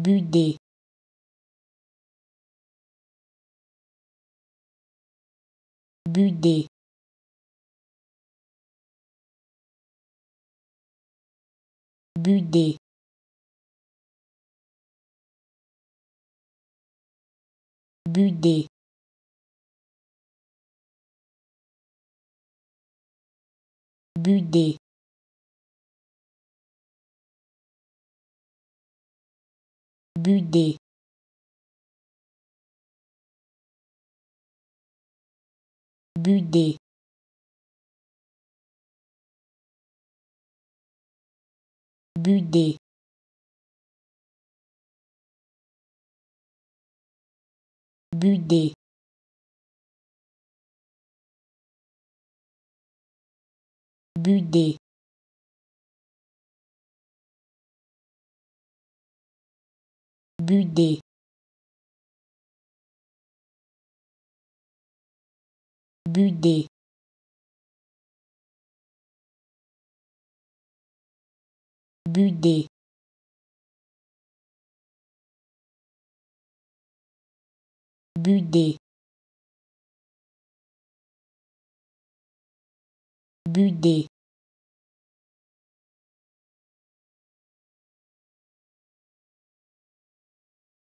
Budé. Budé. Budé. Budé. Budé. Budé. Budé. Budé. Budé. Budé. Budé. Budé. Budé. Budé.